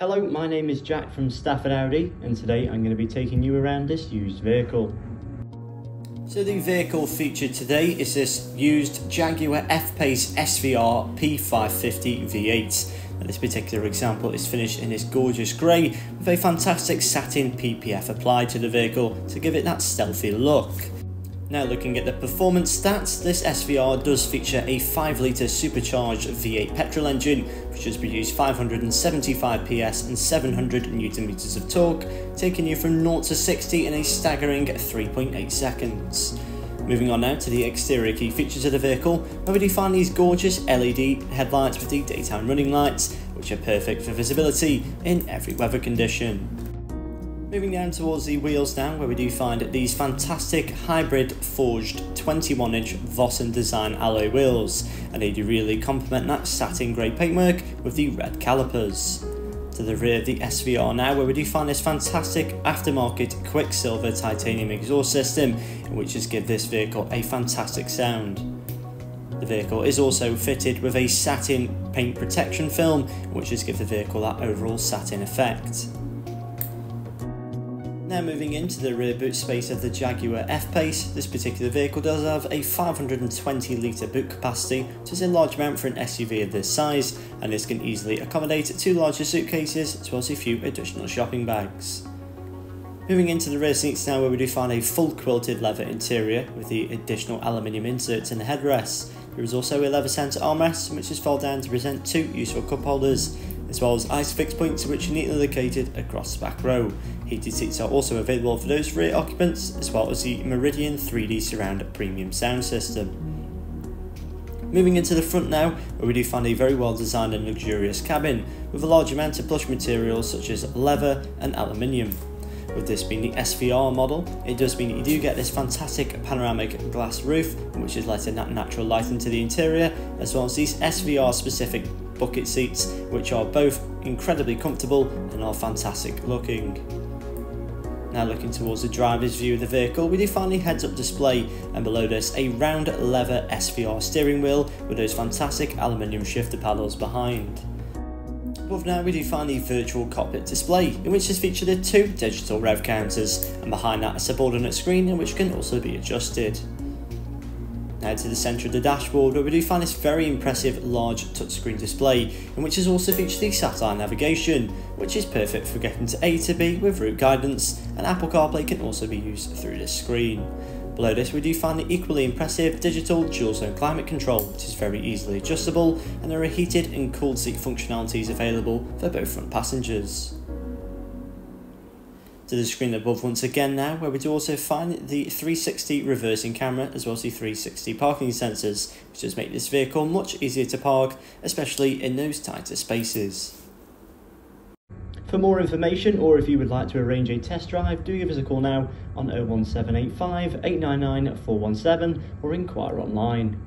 Hello, my name is Jack from Stafford Audi, and today I'm going to be taking you around this used vehicle. So the vehicle featured today is this used Jaguar F-Pace SVR P550 V8. Now this particular example is finished in this gorgeous grey with a fantastic satin PPF applied to the vehicle to give it that stealthy look. Now looking at the performance stats, this SVR does feature a 5 litre supercharged V8 petrol engine which has produced 575 PS and 700 Newton meters of torque, taking you from 0 to 60 in a staggering 3.8 seconds. Moving on now to the exterior key features of the vehicle, where we do find these gorgeous LED headlights with the daytime running lights, which are perfect for visibility in every weather condition. Moving down towards the wheels now, where we do find these fantastic hybrid forged 21 inch Vossen design alloy wheels, and they do really complement that satin grey paintwork with the red calipers. To the rear of the SVR now, where we do find this fantastic aftermarket Quicksilver titanium exhaust system, which has give this vehicle a fantastic sound. The vehicle is also fitted with a satin paint protection film, which has give the vehicle that overall satin effect. Now moving into the rear boot space of the Jaguar F-Pace, this particular vehicle does have a 520 litre boot capacity, which is a large amount for an SUV of this size, and this can easily accommodate two larger suitcases as well as a few additional shopping bags. Moving into the rear seats now where we do find a full quilted leather interior with the additional aluminium inserts in the headrests. There is also a leather centre armrest which is folded down to present two useful cup holders as well as ISOFIX points which are neatly located across the back row. Heated seats are also available for those rear occupants, as well as the Meridian 3D Surround premium sound system. Moving into the front now, where we do find a very well designed and luxurious cabin, with a large amount of plush materials such as leather and aluminium. With this being the SVR model, it does mean you do get this fantastic panoramic glass roof, which is letting that natural light into the interior, as well as these SVR specific bucket seats, which are both incredibly comfortable and are fantastic looking. Now looking towards the driver's view of the vehicle, we do find a heads-up display and below this a round leather SVR steering wheel with those fantastic aluminium shifter paddles behind. Above now we do find the virtual cockpit display, in which is featured two digital rev counters, and behind that a subordinate screen in which can also be adjusted. Now to the centre of the dashboard where we do find this very impressive large touchscreen display in which is also featured the satellite navigation which is perfect for getting to A to B with route guidance and Apple CarPlay can also be used through this screen. Below this we do find the equally impressive digital dual zone climate control which is very easily adjustable and there are heated and cooled seat functionalities available for both front passengers to the screen above once again now, where we do also find the 360 reversing camera as well as the 360 parking sensors, which does make this vehicle much easier to park, especially in those tighter spaces. For more information or if you would like to arrange a test drive, do give us a call now on 01785 899 417 or inquire online.